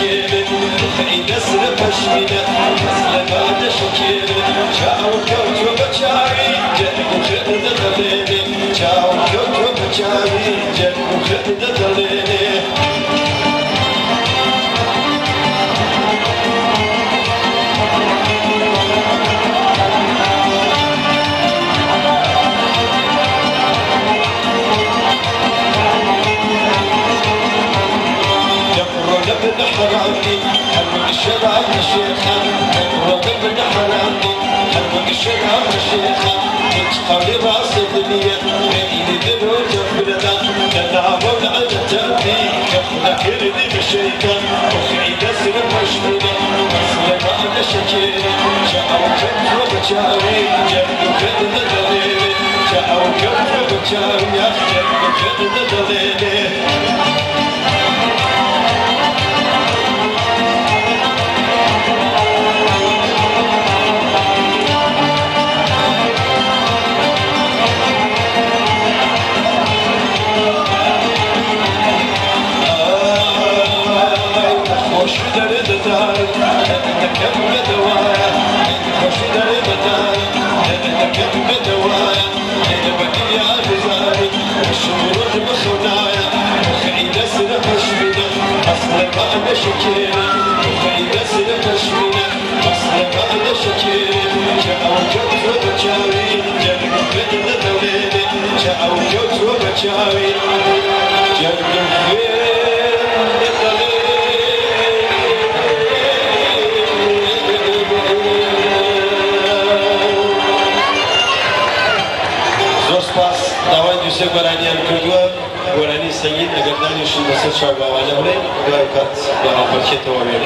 كامل عين اسرب اشمنا الشباب الشيخة تمرض بن حناني حلمك الشباب الشيخة تتقلي رأس الدنيا. بين ذن وجبلنا تلعب العدة تأتي كفنك ردي بشيكة وفي كسر مشغولة مسلمة أنا شكيرة شعر كفر بشاري جنب كذن دليلي شعر كفر بشاري جنب كذن دليلي أصلك شكيرا فإذا سلك شمنا أصلك أنا شكيرا كأوجبت وبشاري جرب بدن توليد كأوجبت وبشاري جرب بدن Зосpas, давай дюсек бараньян круглов. Sayın Egemen Yaşındası Çarba Alemre ve Avukat Yaman Parçe Teoriye